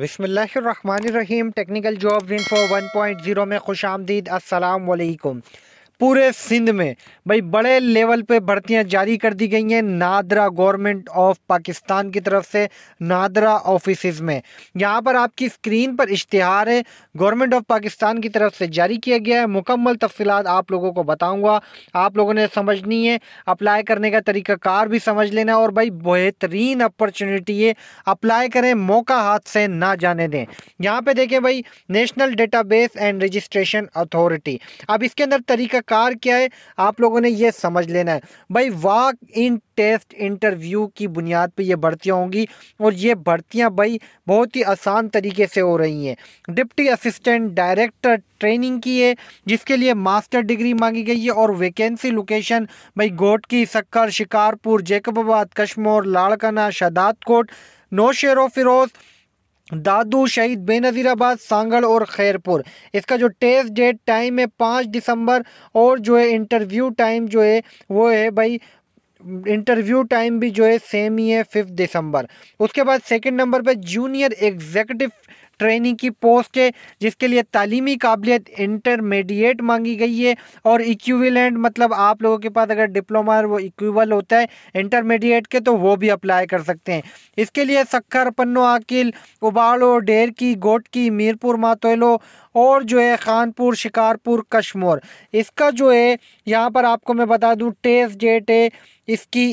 बिसमीम technical job win for one point zero में खुश आमदीद असलकुम पूरे सिंध में। भाई, बड़े लेवल पे भर्तियाँ जारी कर दी गई हैं नादरा गवर्नमेंट ऑफ़ पाकिस्तान की तरफ़ से, नादरा ऑफ़िस में। यहाँ पर आपकी स्क्रीन पर इश्तहार है, गवर्नमेंट ऑफ़ पाकिस्तान की तरफ़ से जारी किया गया है। मुकम्मल तफसीत आप लोगों को बताऊँगा। आप लोगों ने समझनी है, अप्लाई करने का तरीक़ाकार भी समझ लेना और भाई, बेहतरीन अपॉर्चुनिटी है। अप्लाई करें, मौका हाथ से ना जाने दें। यहाँ पर देखें भाई, national database and registration authority. अब इसके अंदर तरीका कार क्या है, आप लोगों ने ये समझ लेना है। भाई वाक इन टेस्ट इंटरव्यू की बुनियाद पे ये भर्तियाँ होंगी और ये भर्तियाँ भाई बहुत ही आसान तरीके से हो रही हैं। डिप्टी असिस्टेंट डायरेक्टर ट्रेनिंग की है, जिसके लिए मास्टर डिग्री मांगी गई है और वैकेंसी लोकेशन भाई गोटकी सक्कर, शिकारपुर, जैकबाबाद, कश्मोर, लाड़काना शदात कोट नौशेरो, फिरोज़ दादू, शहीद बेनज़ीराबाद, सांगड़ और खैरपुर। इसका जो टेस्ट डेट टाइम है पाँच दिसंबर और जो है इंटरव्यू टाइम जो है, वो है भाई इंटरव्यू टाइम भी जो है सेम ही है फिफ्थ दिसंबर। उसके बाद सेकंड नंबर पे जूनियर एग्जीक्यूटिव ट्रेनिंग की पोस्ट है, जिसके लिए तालीमी काबिलियत इंटरमीडिएट मांगी गई है और इक्विवेलेंट मतलब आप लोगों के पास अगर डिप्लोमा वो इक्विवल होता है इंटरमीडिएट के तो वो भी अप्लाई कर सकते हैं। इसके लिए सखर, पन्नो, आकिल उबाड़ो डेर की गोट की मीरपुर, मातोलो और जो है खानपुर, शिकारपुर, कश्मोर। इसका जो है, यहाँ पर आपको मैं बता दूँ टेस्ट डेट है, इसकी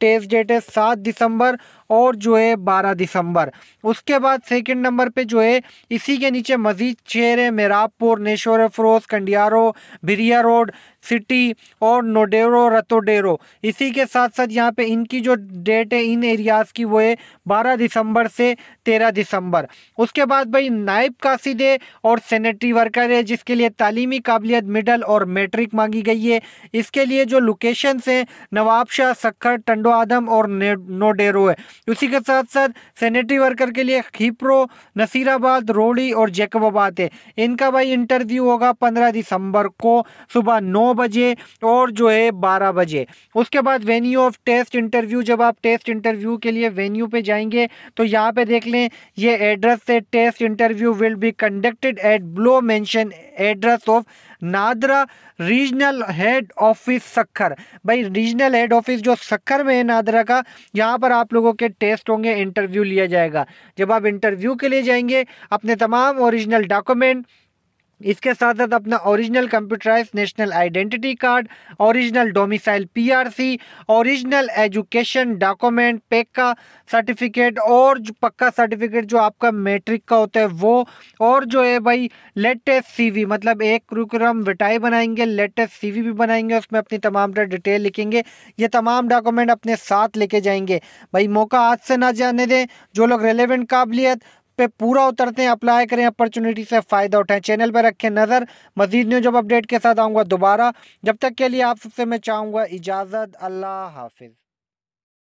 टेस्ट डेट है सात दिसंबर और जो है बारह दिसंबर। उसके बाद सेकंड नंबर पे जो है, इसी के नीचे मजीद शहर है मेरापुर नेशोर फरोज कंडियारो, बिरिया रोड, सिटी और नोडेरो, रतोडेरो। इसी के साथ साथ यहाँ पे इनकी जो डेट है, इन एरियाज़ की वो है बारह दिसंबर से तेरह दिसंबर। उसके बाद भाई नायब कासिदे और सेनेटरी वर्कर है, जिसके लिए तालीमी काबिलियत मिडल और मैट्रिक मांगी गई है। इसके लिए जो लोकेशन हैं नवाबशाह सखर, टंडो आदम और नोडेरो है। उसी के साथ साथ सेनेटरी वर्कर के लिए खीप्रो, नसीराबाद रोड़ी और जैकबाबाद है। इनका भाई इंटरव्यू होगा पंद्रह दिसंबर को सुबह नौ बजे और जो है बारह बजे। उसके बाद वेन्यू ऑफ़ टेस्ट इंटरव्यू, जब आप टेस्ट इंटरव्यू के लिए वेन्यू पे जाएँगे तो यहाँ पे देख लें, ये एड्रेस से test interview will be conducted at below mentioned address of NADRA regional head office Sukkur भाई रीजनल हेड ऑफ़िस जो सखर में है नादरा का, यहाँ पर आप लोगों के टेस्ट होंगे इंटरव्यू लिया जाएगा। जब आप इंटरव्यू के लिए जाएँगे, अपने तमाम ओरिजिनल डॉक्यूमेंट इसके साथ साथ अपना original computerised national identity card original domicile PRC original education document pack का सर्टिफिकेट और जो पक्का सर्टिफिकेट जो आपका मैट्रिक का होता है वो और जो है भाई लेटेस्ट सीवी मतलब एक कुरुकुलम विटाई बनाएँगे लेटेस्ट सीवी भी बनाएँगे, उसमें अपनी तमाम डिटेल लिखेंगे। ये तमाम डॉक्यूमेंट अपने साथ लेके जाएँगे। भाई मौका आज से ना जाने दें, जो लोग रेलिवेंट काबिलियत पे पूरा उतरते हैं अप्लाई करें अपॉर्चुनिटी से फ़ायदा उठाएँ। चैनल पर रखें नज़र। मजीद न्यूज़ जब अपडेट के साथ आऊँगा दोबारा। जब तक के लिए आप सबसे मैं चाहूँगा इजाज़त। अल्लाह हाफिज़।